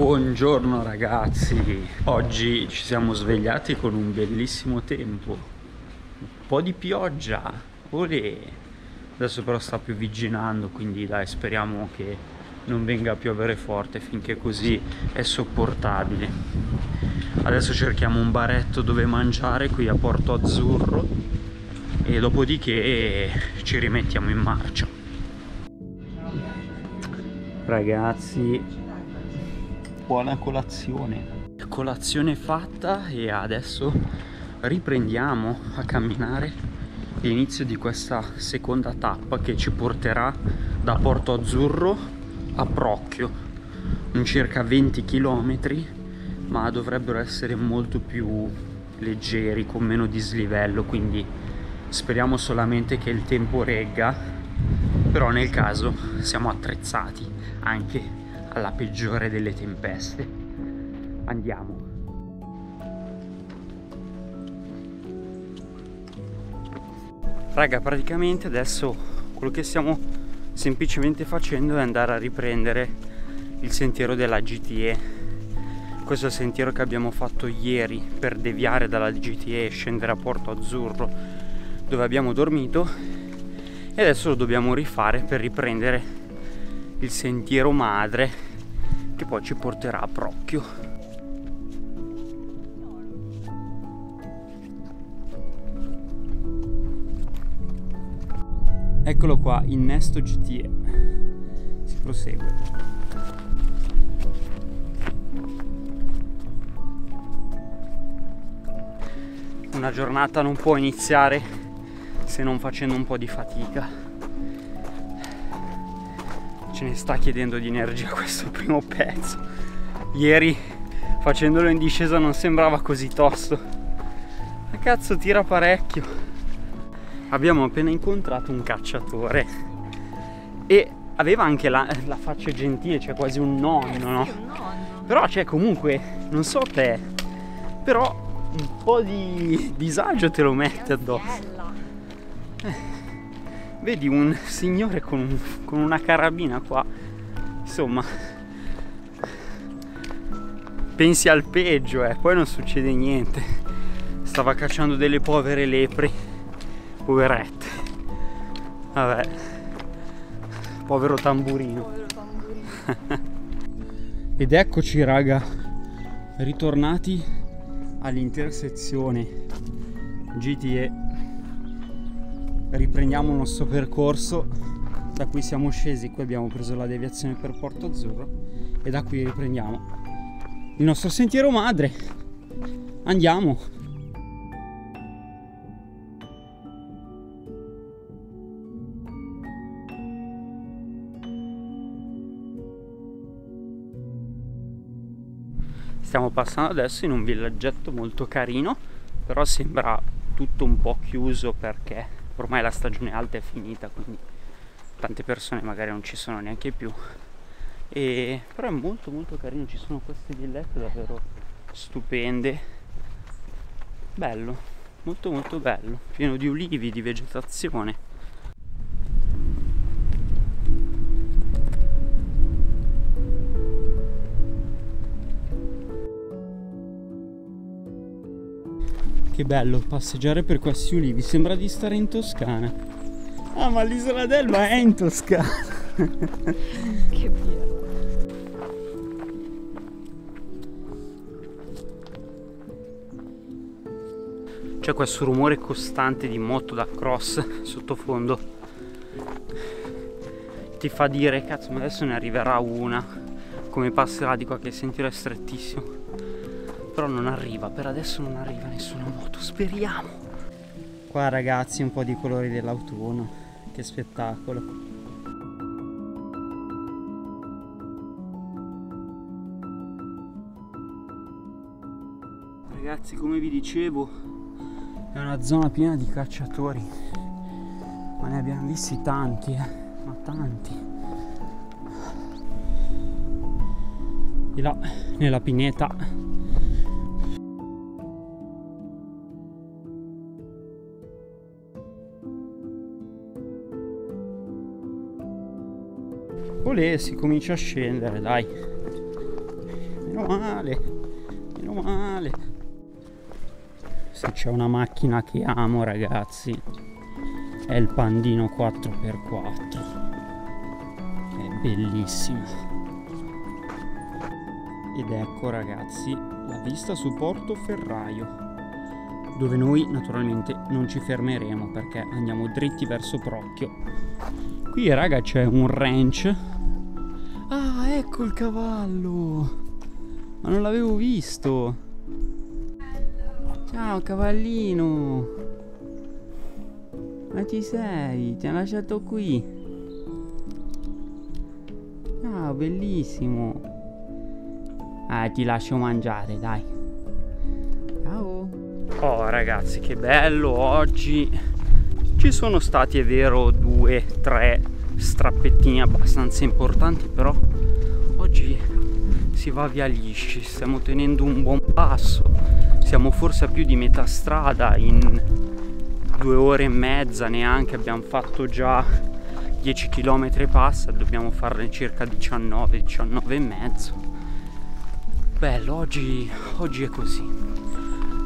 Buongiorno ragazzi, oggi ci siamo svegliati con un bellissimo tempo, un po' di pioggia, olè. Adesso però sta più viginando, quindi dai speriamo che non venga a piovere forte finché così è sopportabile. Adesso cerchiamo un baretto dove mangiare qui a Porto Azzurro e dopodiché ci rimettiamo in marcia. Ragazzi, buona colazione. Colazione fatta e adesso riprendiamo a camminare l'inizio di questa seconda tappa che ci porterà da Porto Azzurro a Procchio, in circa 20 km, ma dovrebbero essere molto più leggeri, con meno dislivello, quindi speriamo solamente che il tempo regga, però nel caso siamo attrezzati anche alla peggiore delle tempeste. Andiamo. Raga, praticamente adesso quello che stiamo semplicemente facendo è andare a riprendere il sentiero della GTE. Questo è il sentiero che abbiamo fatto ieri per deviare dalla GTE e scendere a Porto Azzurro dove abbiamo dormito e adesso lo dobbiamo rifare per riprendere il sentiero madre che poi ci porterà a Procchio. Eccolo qua, innesto GTE. Si prosegue. Una giornata non può iniziare se non facendo un po' di fatica ce ne sta chiedendo di energia questo primo pezzo. Ieri facendolo in discesa non sembrava così tosto. Ma cazzo tira parecchio. Abbiamo appena incontrato un cacciatore e aveva anche la, la faccia gentile, cioè quasi un nonno, no? Però cioè comunque, non so te, però un po' di disagio te lo mette addosso. Eh vedi un signore con, un, con una carabina qua. Insomma pensi al peggio eh poi non succede niente. Stava cacciando delle povere lepri poverette. Vabbè povero tamburino, povero tamburino. ed eccoci raga ritornati all'intersezione GTE riprendiamo il nostro percorso. Da cui siamo scesi qui abbiamo preso la deviazione per Porto Azzurro e da qui riprendiamo il nostro sentiero madre. Andiamo. Stiamo passando adesso in un villaggetto molto carino però sembra tutto un po' chiuso perché ormai la stagione alta è finita quindi tante persone magari non ci sono neanche più. E, però è molto molto carino ci sono queste villette davvero stupende. Bello molto molto bello pieno di ulivi di vegetazione che bello passeggiare per questi ulivi, sembra di stare in Toscana. Ah, ma l'isola d'Elba è in Toscana. che pieno. C'è questo rumore costante di moto da cross sottofondo. Ti fa dire, cazzo, ma adesso ne arriverà una. Come passerà di qualche sentiero è strettissimo però non arriva per adesso non arriva nessuna moto speriamo. Qua ragazzi un po' di colori dell'autunno che spettacolo. Ragazzi come vi dicevo è una zona piena di cacciatori. Ma ne abbiamo visti tanti eh ma tanti. Di là nella pineta Olè, si comincia a scendere, dai. meno male, meno male. Se c'è una macchina che amo ragazzi, è il Pandino 4x4. È bellissimo. Ed ecco ragazzi, la vista su Porto Ferraio dove noi naturalmente non ci fermeremo perché andiamo dritti verso Procchio. Qui raga c'è un ranch. Ah, ecco il cavallo! Ma non l'avevo visto! Ciao cavallino! Ma ci sei? Ti hanno lasciato qui? Ciao, bellissimo! Ah, ti lascio mangiare, dai. Oh ragazzi che bello oggi ci sono stati è vero due tre strappettini abbastanza importanti però oggi si va via lisci stiamo tenendo un buon passo siamo forse a più di metà strada in due ore e mezza neanche abbiamo fatto già 10 km e passa dobbiamo farne circa 19 19 e mezzo. Bello oggi oggi è così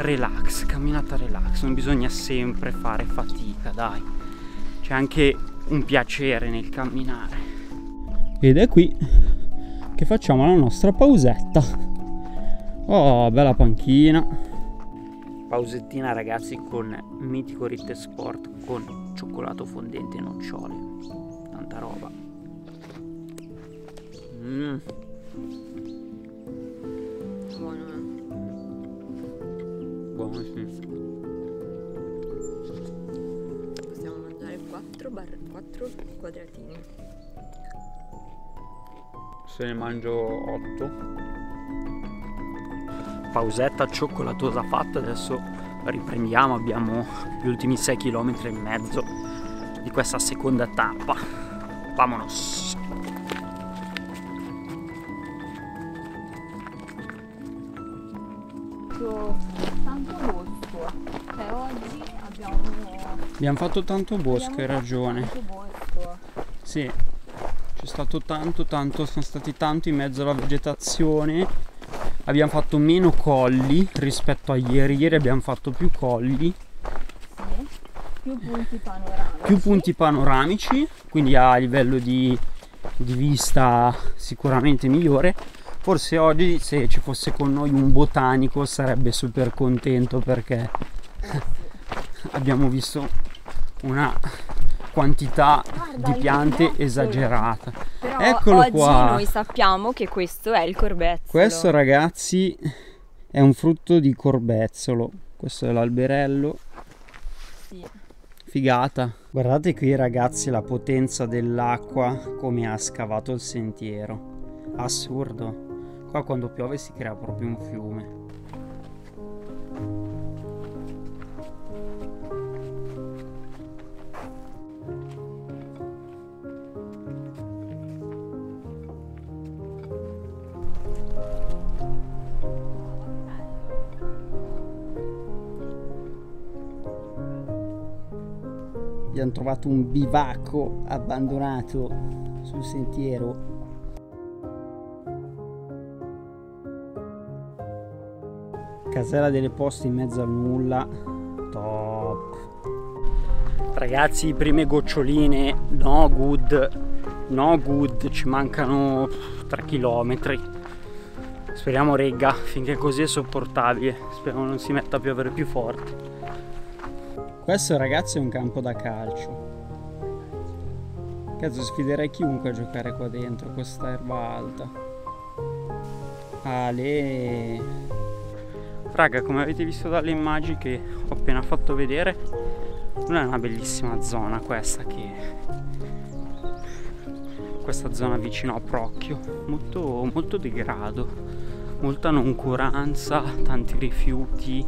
relax, camminata relax, non bisogna sempre fare fatica, dai. C'è anche un piacere nel camminare. Ed è qui che facciamo la nostra pausetta. Oh, bella panchina. Pausettina ragazzi con mitico Ritte Sport con cioccolato fondente e nocciole. Tanta roba. Mmm. buono, sì. Possiamo mangiare 4, bar- 4 quadratini. Se ne mangio 8. Pausetta cioccolatosa fatta, adesso riprendiamo, abbiamo gli ultimi 6 km e mezzo di questa seconda tappa. Vamonos! Abbiamo fatto tanto bosco, hai ragione. Sì, c'è stato tanto, tanto, sono stati tanto in mezzo alla vegetazione. Abbiamo fatto meno colli rispetto a ieri, ieri abbiamo fatto più colli. Sì, più punti panoramici. Più punti panoramici, quindi a livello di, di vista sicuramente migliore. Forse oggi se ci fosse con noi un botanico sarebbe super contento perché eh abbiamo visto una quantità Guarda, di piante esagerata. Però Eccolo oggi qua. noi sappiamo che questo è il corbezzolo. Questo ragazzi è un frutto di corbezzolo. Questo è l'alberello. Sì. Figata. Guardate qui ragazzi la potenza dell'acqua come ha scavato il sentiero. Assurdo. Qua quando piove si crea proprio un fiume. Abbiamo trovato un bivacco abbandonato sul sentiero. Casella delle poste in mezzo al nulla. Top. Ragazzi prime goccioline no good no good ci mancano 3 km speriamo regga finché così è sopportabile. Speriamo non si metta a piovere più forte questo ragazzi è un campo da calcio. Cazzo sfiderei chiunque a giocare qua dentro, questa erba alta. Ale. Raga, come avete visto dalle immagini che ho appena fatto vedere, non è una bellissima zona questa che questa zona vicino a Procchio, molto, molto degrado, molta noncuranza, tanti rifiuti,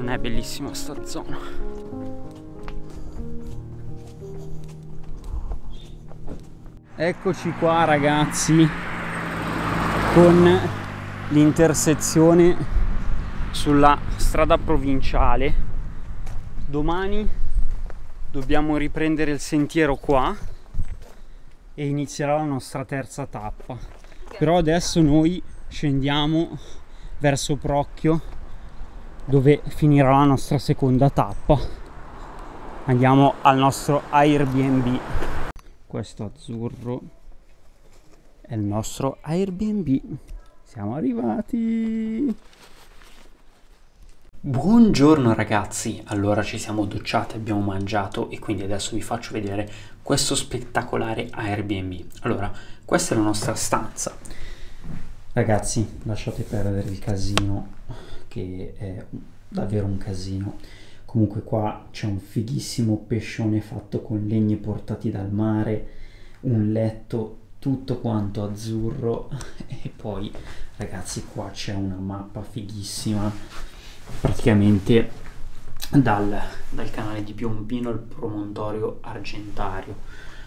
non è bellissima sta zona. Eccoci qua ragazzi con l'intersezione sulla strada provinciale. Domani dobbiamo riprendere il sentiero qua e inizierà la nostra terza tappa. Però adesso noi scendiamo verso Procchio dove finirà la nostra seconda tappa. Andiamo al nostro Airbnb. Questo azzurro è il nostro Airbnb. Siamo arrivati. Buongiorno ragazzi, allora ci siamo docciati, abbiamo mangiato e quindi adesso vi faccio vedere questo spettacolare Airbnb. Allora, questa è la nostra stanza. Ragazzi, lasciate perdere il casino, che è davvero un casino. Comunque qua c'è un fighissimo pescione fatto con legni portati dal mare, un letto tutto quanto azzurro e poi ragazzi qua c'è una mappa fighissima praticamente dal, dal canale di Piombino il promontorio argentario.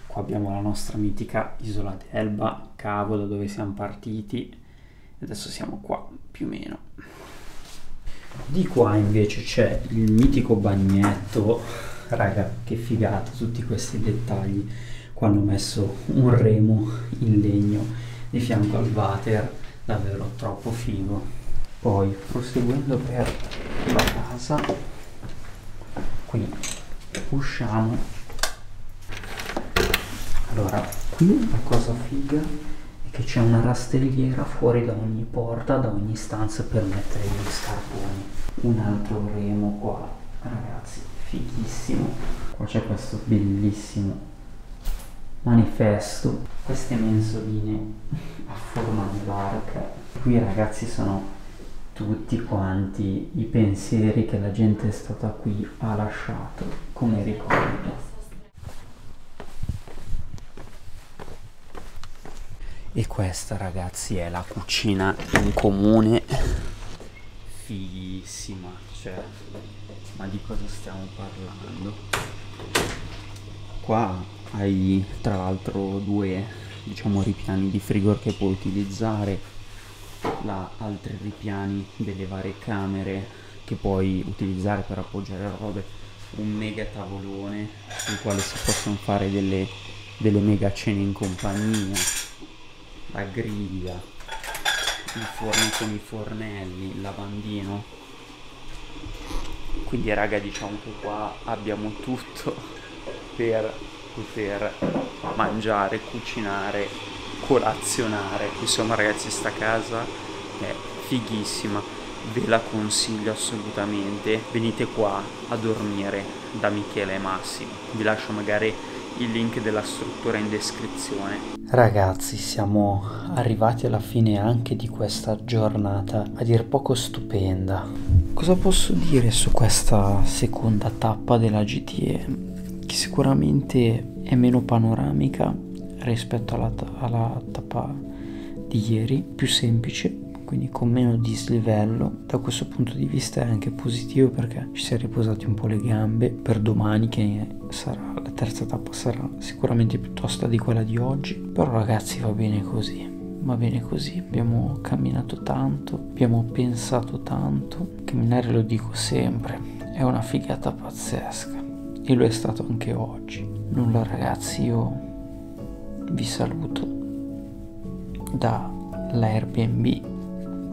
Qua abbiamo la nostra mitica isola d'Elba, cavo da dove siamo partiti adesso siamo qua più o meno. Di qua invece c'è il mitico bagnetto, raga che figata tutti questi dettagli. Qua hanno messo un remo in legno di fianco al water, davvero troppo figo poi proseguendo per la casa qui usciamo allora qui la cosa figa che c'è una rastelliera fuori da ogni porta da ogni stanza per mettere gli scarponi. Un altro remo qua ragazzi fighissimo. Qua c'è questo bellissimo manifesto. Queste mensoline a forma di barca. Qui ragazzi sono tutti quanti i pensieri che la gente è stata qui ha lasciato come ricordo. E questa ragazzi è la cucina in comune, fighissima, cioè, ma di cosa stiamo parlando? Qua hai tra l'altro due, diciamo, ripiani di frigor che puoi utilizzare. Là altri ripiani delle varie camere che puoi utilizzare per appoggiare robe. Un mega tavolone sul quale si possono fare delle, delle mega cene in compagnia la griglia il forno con i fornelli il lavandino. Quindi raga diciamo che qua abbiamo tutto per poter mangiare cucinare colazionare insomma ragazzi sta casa è fighissima. Ve la consiglio assolutamente. Venite qua a dormire da Michele e Massimo. Vi lascio magari il link della struttura in descrizione. Ragazzi siamo arrivati alla fine anche di questa giornata a dir poco stupenda. Cosa posso dire su questa seconda tappa della GTE che sicuramente è meno panoramica rispetto alla, alla tappa di ieri, più semplice, quindi con meno dislivello. Da questo punto di vista è anche positivo perché ci si è riposati un po' le gambe per domani che sarà la terza tappa sarà sicuramente più tosta di quella di oggi. Però ragazzi va bene così. Va bene così, abbiamo camminato tanto, abbiamo pensato tanto. Camminare lo dico sempre, è una figata pazzesca e lo è stato anche oggi. Nulla ragazzi, io vi saluto dall'Airbnb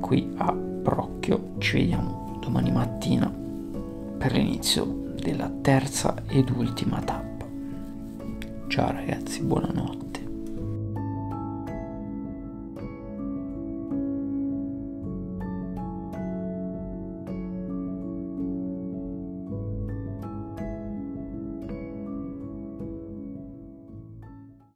qui a Procchio. Ci vediamo domani mattina per l'inizio della terza ed ultima tappa. Ciao ragazzi, buonanotte.